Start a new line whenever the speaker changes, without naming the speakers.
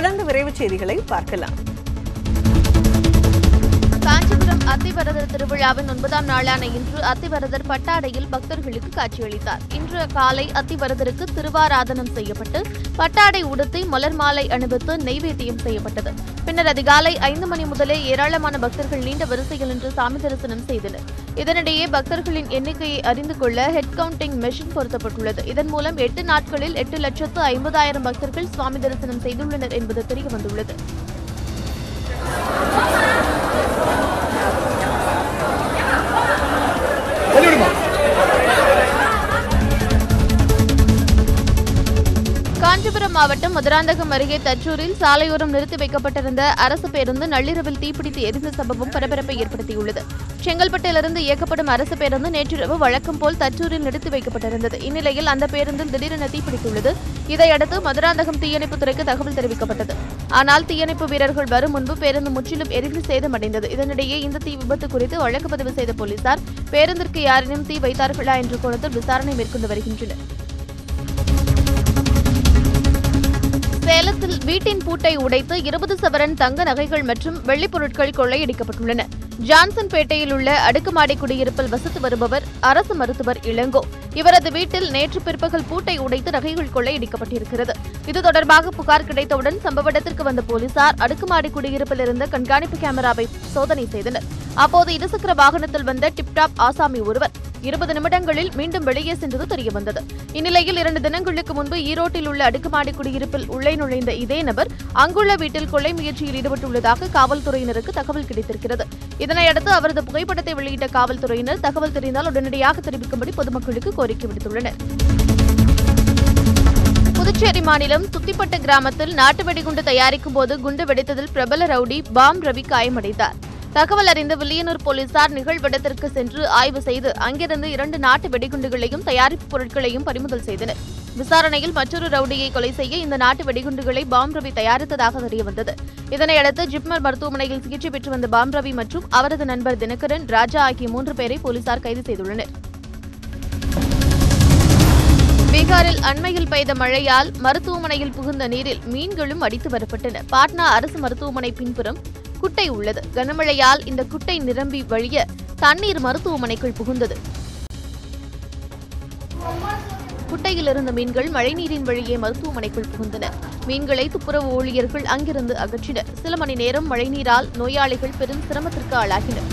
விரைவு செய்திகளை பார்க்கலாம்.
காஞ்சிபுரம் அத்திவரதர் திருவிழாவின் ஒன்பதாம் நாளான இன்று அத்திவரதர் பட்டாடையில் பக்தர்களுக்கு காட்சியளித்தார். இன்று காலை அத்திவரதருக்கு திருவாராதனம் செய்யப்பட்டு பட்டாடை உடுத்தி மலர் மாலை அணிவித்து நெய்வேத்தியம் செய்யப்பட்டது. பின்னர் அதிகாலை ஐந்து மணி முதலே ஏராளமான பக்தர்கள் நீண்ட வரிசையில் நின்று சாமி தரிசனம் செய்தனர். இதனிடையே பக்தர்களின் எண்ணிக்கையை அறிந்து கொள்ள ஹெட் கவுண்டிங் மெஷின் பொருத்தப்பட்டுள்ளது. இதன் மூலம் எட்டு நாட்களில் எட்டு லட்சத்து ஐம்பதாயிரம் பக்தர்கள் சுவாமி தரிசனம் செய்துள்ளனர் என்பது தெரியவந்துள்ளது காஞ்சிபுரம் மாவட்டம் மதுராந்தகம் அருகே தச்சூரில் சாலையோரம் நிறுத்தி வைக்கப்பட்டிருந்த அரசு பேருந்து நள்ளிரவில் தீப்பிடித்து எரிந்த சம்பவம் பரபரப்பை ஏற்படுத்தியுள்ளது. செங்கல்பட்டிலிருந்து இயக்கப்படும் அரசு பேருந்து நேற்றிரவு வழக்கம் போல் தச்சூரில் நிறுத்தி வைக்கப்பட்டிருந்தது. இந்நிலையில் அந்த பேருந்தில் திடீரென தீப்பிடித்துள்ளது. இதையடுத்து மதுராந்தகம் தீயணைப்புத் துறைக்கு தகவல் தெரிவிக்கப்பட்டது. ஆனால் தீயணைப்பு வீரர்கள் வரும் முன்பு பேருந்து முற்றிலும் எரிந்து சேதமடைந்தது. இதனிடையே இந்த தீ விபத்து குறித்து வழக்கு பதிவு செய்த போலீசார் பேருந்திற்கு யாரேனும் தீ வைத்தார்களா என்ற கோணத்தில் விசாரணை மேற்கொண்டு வருகின்றனர். சேலத்தில் வீட்டின் பூட்டை உடைத்து இருபது சவரன் தங்க நகைகள் மற்றும் வெள்ளிப்பொருட்கள் கொள்ளையடிக்கப்பட்டுள்ளன. ஜான்சன் பேட்டையில் உள்ள அடுக்குமாடி குடியிருப்பில் வசித்து வருபவர் அரசு மருத்துவர் இளங்கோ. இவரது வீட்டில் நேற்று பிற்பகல் பூட்டை உடைத்து நகைகள் கொள்ளையடிக்கப்பட்டிருக்கிறது. இது தொடர்பாக புகார் கிடைத்தவுடன் சம்பவ இடத்திற்கு வந்த போலீசார் அடுக்குமாடி குடியிருப்பில் இருந்த கண்காணிப்பு கேமராவை சோதனை செய்தனர். அப்போது இருசக்கர வாகனத்தில் வந்த டிப்டாப் ஆசாமி ஒருவர் இருபது நிமிடங்களில் மீண்டும் வெளியே சென்றது தெரியவந்தது. இந்நிலையில் இரண்டு தினங்களுக்கு முன்பு ஈரோட்டில் உள்ள அடுக்குமாடி குடியிருப்பில் உள்ளே நுழைந்த இதே நபர் அங்குள்ள வீட்டில் கொள்ளை முயற்சியில் ஈடுபட்டுள்ளதாக காவல்துறையினருக்கு தகவல் கிடைத்திருக்கிறது. இதனையடுத்து அவரது புகைப்படத்தை வெளியிட்ட காவல்துறையினர் தகவல் தெரிந்தால் உடனடியாக தெரிவிக்கும்படி பொதுமக்களுக்கு கோரிக்கை விடுத்துள்ளனர். புதுச்சேரி மாநிலம் துத்திப்பட்டு கிராமத்தில் நாட்டு வெடிகுண்டு தயாரிக்கும் போது குண்டு வெடித்ததில் பிரபல ரவுடி பாம் ரவி காயமடைந்தார். தகவல் அறிந்த வில்லியனூர் போலீசார் நிகழ்விடத்திற்கு சென்று ஆய்வு செய்து அங்கிருந்து இரண்டு நாட்டு வெடிகுண்டுகளையும் தயாரிப்பு பொருட்களையும் பறிமுதல் செய்தனர். விசாரணையில் மற்றொரு ரவுடியை கொலை செய்ய இந்த நாட்டு வெடிகுண்டுகளை பாம் ரவி தயாரித்ததாக தெரியவந்தது. இதனையடுத்து ஜிப்மர் மருத்துவமனையில் சிகிச்சை பெற்று வந்த பாம் ரவி மற்றும் அவரது நண்பர் தினகரன் ராஜா ஆகிய மூன்று பேரை போலீசார் கைது செய்துள்ளனர். பீகாரில் அண்மையில் பெய்த மழையால் மருத்துவமனையில் புகுந்த நீரில் மீன்களும் அடித்து வரப்பட்டன. பாட்னா அரசு மருத்துவமனை பின்புறம் குட்டை உள்ளது. கனமழையால் இந்த குட்டை நிரம்பி வழிய தண்ணீர் மருத்துவமனைக்குள் புகுந்தது. குட்டையில் இருந்த மீன்கள் மழைநீரின் வழியே மருத்துவமனைக்குள் புகுந்தன. மீன்களை துப்புரவு ஊழியர்கள் அங்கிருந்து அகற்றினர். சில மணி நேரம் மழைநீரால் நோயாளிகள் பெரும் சிரமத்திற்கு ஆளாகினர்.